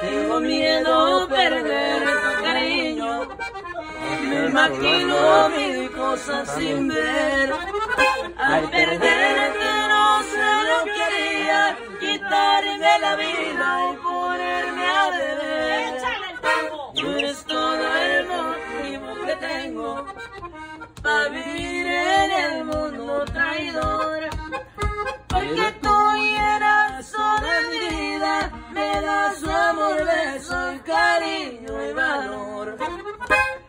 Tengo miedo perder tu cariño. Me imagino mil cosas sin ver. Al perderte no se lo quería quitarme la vida para vivir en el mundo traidor. Porque tú toda mi vida, me das su amor, beso y cariño y valor.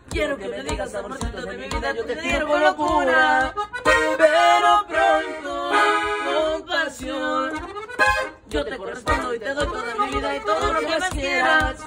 Quiero que me digas amorcito de mi vida, yo te quiero con locura, pero pronto con pasión. Yo te correspondo y te doy toda mi vida y todo lo que más quieras,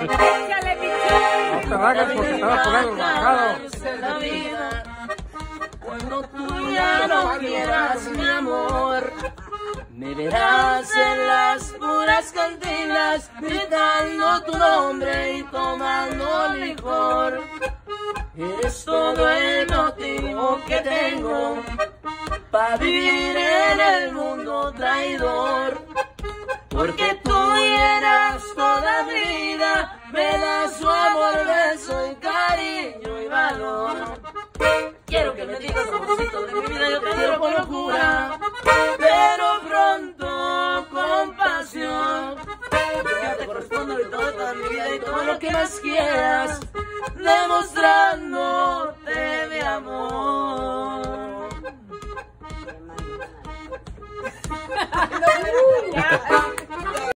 ¡Échale, Michelle! No te rajes porque te vas a poner bajado. la vida. Cuando tú ya no quieras mi amor, me verás en las puras cantinas gritando tu nombre y tomando licor. Eres todo el motivo que tengo para vivir en el mundo traidor. Porque tú Digas amorcito de mi vida, yo te quiero con locura, pero pronto con pasión. Yo te correspondo de toda, toda mi vida y todo lo que más quieras, demostrando